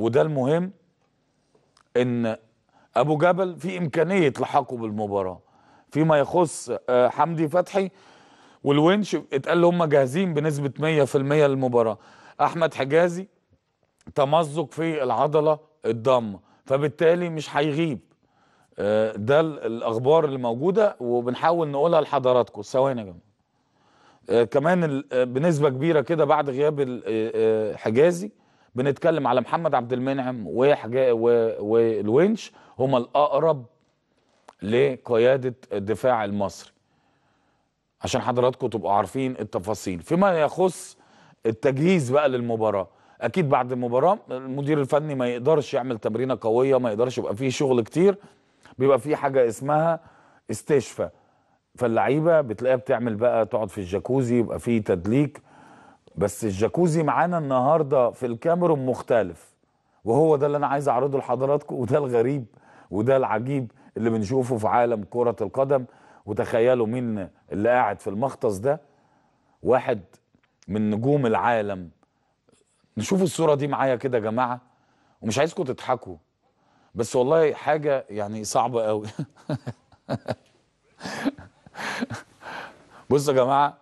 وده المهم إن أبو جبل في إمكانية لحاقه بالمباراة. فيما يخص آه، حمدي فتحي والونش اتقال هم جاهزين بنسبة 100% للمباراة. أحمد حجازي تمزق في العضلة الضامه فبالتالي مش هيغيب. آه، ده ال- الأخبار اللي موجودة وبنحاول نقولها لحضراتكم. ثواني يا جماعة. آه، كمان بنسبة كبيرة كده بعد غياب حجازي بنتكلم على محمد عبد المنعم وحجا والونش هما الأقرب لقيادة الدفاع المصري. عشان حضراتكم تبقوا عارفين التفاصيل. فيما يخص التجهيز بقى للمباراة أكيد بعد المباراه المدير الفني ما يقدرش يعمل تمرينة قوية ما يقدرش يبقى فيه شغل كتير بيبقى فيه حاجة اسمها استشفاء. فاللعيبة بتلاقيها بتعمل بقى تقعد في الجاكوزي يبقى فيه تدليك بس الجاكوزي معانا النهارده في الكاميرون مختلف. وهو ده اللي أنا عايز أعرضه لحضراتكم وده الغريب وده العجيب اللي بنشوفه في عالم كرة القدم. وتخيلوا مين اللي قاعد في المختص ده؟ واحد من نجوم العالم. نشوف الصورة دي معايا كده يا جماعة ومش عايزكم تضحكوا بس والله حاجة يعني صعبة قوي. بصوا يا جماعة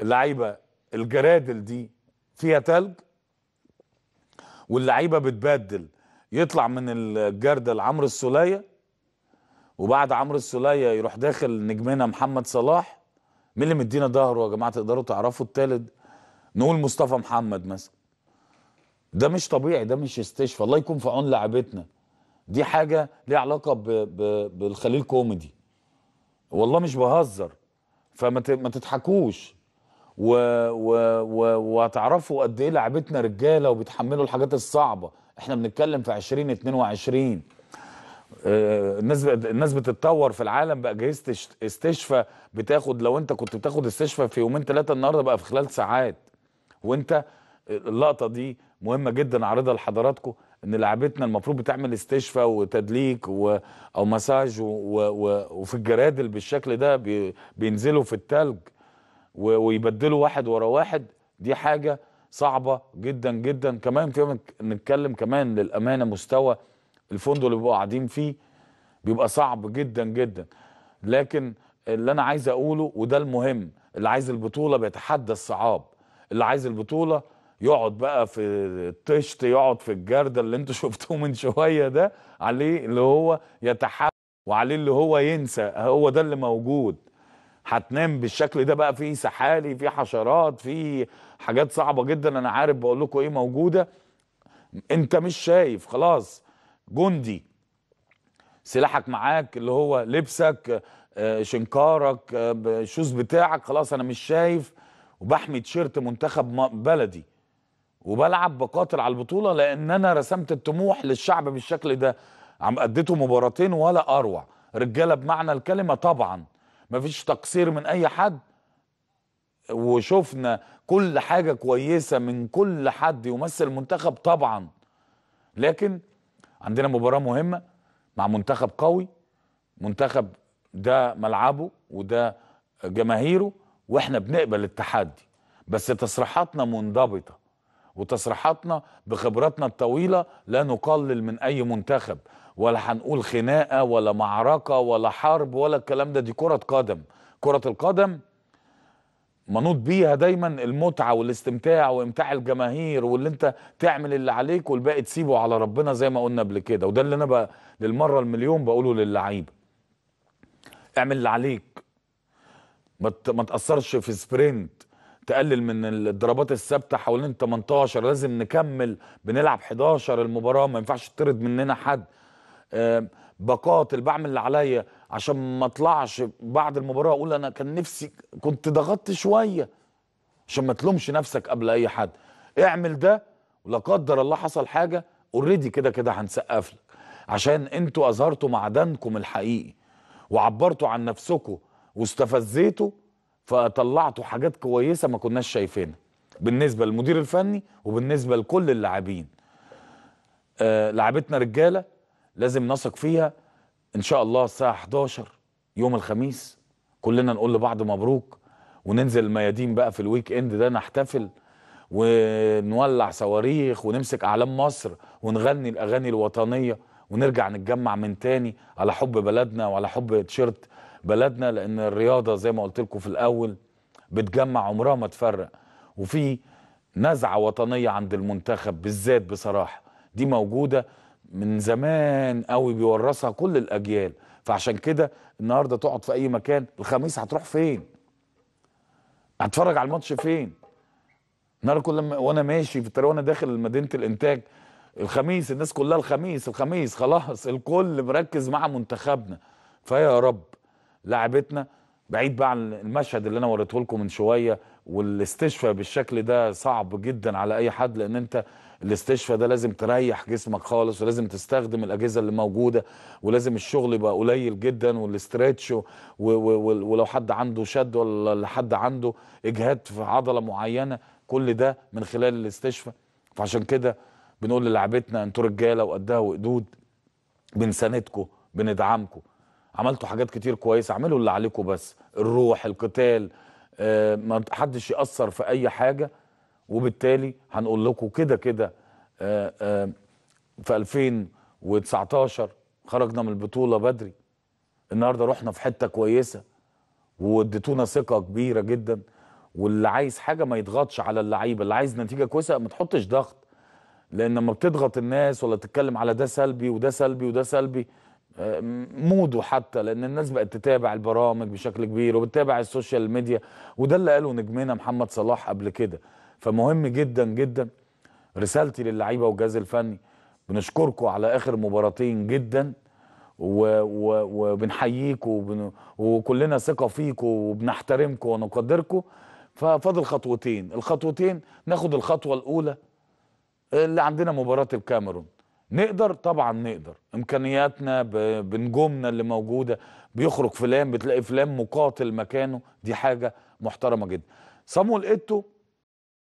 اللعيبة الجرادل دي فيها تلج واللعيبة بتبدل. يطلع من الجردل عمرو السولية وبعد عمرو السولية يروح داخل نجمنا محمد صلاح. مين اللي مدينا ظهره يا جماعة؟ تقدروا تعرفوا التالت؟ نقول مصطفى محمد مثلا. ده مش طبيعي ده مش استشفى الله يكون في عون لاعبتنا. دي حاجة ليها علاقة ب... ب... بالخليل كوميدي. والله مش بهزر. فما تضحكوش. و... و... و... وهتعرفوا قد إيه لعبتنا رجالة وبيتحملوا الحاجات الصعبة. إحنا بنتكلم في 2022 آه، الناس الناس بتتطور في العالم بقى جهاز تش- استشفاء بتاخد لو أنت كنت بتاخد استشفاء في يومين ثلاثة النهارده بقى في خلال ساعات. وأنت اللقطة دي مهمة جدا أعرضها لحضراتكم إن لعبتنا المفروض بتعمل استشفاء وتدليك و... أو مساج و... و... وفي الجرادل بالشكل ده بي... بينزلوا في التلج. ويبدلوا واحد ورا واحد دي حاجة صعبة جدا جدا. كمان في نتكلم كمان للأمانة مستوى الفندق اللي بيبقوا قاعدين فيه بيبقى صعب جدا جدا. لكن اللي أنا عايز أقوله وده المهم اللي عايز البطولة بيتحدى الصعاب. اللي عايز البطولة يقعد بقى في الطشت يقعد في الجردل اللي أنتوا شفتوه من شوية ده عليه اللي هو يتحدى وعليه اللي هو ينسى هو ده اللي موجود. هتنام بالشكل ده بقى فيه سحالي فيه حشرات فيه حاجات صعبة جدا. أنا عارف بقول لكم إيه موجودة. أنت مش شايف. خلاص. جندي. سلاحك معاك اللي هو لبسك آه، شنكارك آه، الشوز بتاعك. خلاص أنا مش شايف. وبحمي تيشيرت منتخب بلدي. وبلعب بقاتل على البطولة لأن أنا رسمت الطموح للشعب بالشكل ده. عم أديته مباراتين ولا أروع. رجالة بمعنى الكلمة طبعا. مفيش تقصير من أي حد. وشفنا كل حاجة كويسة من كل حد يمثل المنتخب طبعا. لكن عندنا مباراة مهمة مع منتخب قوي. منتخب ده ملعبه وده جماهيره وإحنا بنقبل التحدي. بس تصريحاتنا منضبطة. وتصريحاتنا بخبراتنا الطويلة لا نقلل من أي منتخب ولا هنقول خناقة ولا معركة ولا حرب ولا الكلام ده دي كرة قدم. كرة القدم منوط بيها دايما المتعة والاستمتاع وامتاع الجماهير واللي أنت تعمل اللي عليك والباقي تسيبه على ربنا زي ما قلنا قبل كده. وده اللي أنا بقى للمرة المليون بقوله للعيبه اعمل اللي عليك. ما تقصرش في sprint. تقلل من الضربات الثابتة حوالين 18 لازم نكمل بنلعب 11 المباراة ما ينفعش تطرد مننا حد. بقاتل بعمل اللي عليا عشان ما اطلعش بعد المباراة أقول أنا كان نفسي كنت ضغطت شوية عشان ما تلومش نفسك قبل أي حد. اعمل ده ولا قدر الله حصل حاجة already كده كده هنسقف لك. عشان أنتوا أظهرتوا معدنكم الحقيقي وعبرتوا عن نفسكم واستفزيتوا فطلعتوا حاجات كويسة ما كناش شايفينها. بالنسبة للمدير الفني وبالنسبة لكل اللاعبين. آه لعبتنا رجالة لازم نثق فيها. إن شاء الله الساعة 11 يوم الخميس كلنا نقول لبعض مبروك وننزل الميادين بقى في الويك إند ده نحتفل ونولع صواريخ ونمسك أعلام مصر ونغني الأغاني الوطنية ونرجع نتجمع من تاني على حب بلدنا وعلى حب تيشيرت بلدنا لأن الرياضة زي ما قلت لكم في الأول بتجمع عمرها ما تفرق. وفي نزعة وطنية عند المنتخب بالذات بصراحة. دي موجودة من زمان قوي بيورثها كل الأجيال. فعشان كده النهارده تقعد في أي مكان الخميس هتروح فين؟ هتفرج على الماتش فين؟ النهارده كل ما وأنا ماشي في الطريق وأنا داخل مدينة الإنتاج الخميس الناس كلها الخميس الخميس خلاص الكل مركز مع منتخبنا. فيا رب. لاعبتنا بعيد بقى عن المشهد اللي أنا وريته لكم من شوية والاستشفاء بالشكل ده صعب جدا على أي حد لأن أنت الاستشفاء ده لازم تريح جسمك خالص ولازم تستخدم الأجهزة اللي موجودة ولازم الشغل يبقى قليل جدا والاسترتش ولو حد عنده شد ولا حد عنده إجهاد في عضلة معينة كل ده من خلال الاستشفاء. فعشان كده بنقول للاعبتنا أنتوا رجالة وقدها وقدود بنساندكم بندعمكم عملتوا حاجات كتير كويسة اعملوا اللي عليكم بس الروح القتال آه، ما حدش يأثر في أي حاجة وبالتالي هنقول لكم كده كده آه، آه، في 2019 خرجنا من البطولة بدري. النهارده رحنا في حتة كويسة واديتونا ثقة كبيرة جدا واللي عايز حاجة ما يضغطش على اللعيبة اللي عايز نتيجة كويسة ما تحطش ضغط لأن لما بتضغط الناس ولا تتكلم على ده سلبي وده سلبي وده سلبي موده حتى لأن الناس بقت تتابع البرامج بشكل كبير وبتتابع ال social media وده اللي قاله نجمنا محمد صلاح قبل كده. فمهم جدا جدا رسالتي للعيبة والجهاز الفني بنشكركم على آخر مباراتين جدا وبنحييكم وبن... وكلنا ثقة فيكم وبنحترمكم ونقدركم. ففاضل خطوتين الخطوتين ناخد الخطوة الأولى اللي عندنا مباراة الكاميرون. نقدر؟ طبعا نقدر. إمكانياتنا بنجومنا اللي موجودة. بيخرج فلان بتلاقي فلان مقاتل مكانه. دي حاجة محترمة جدا. صامويل إيتو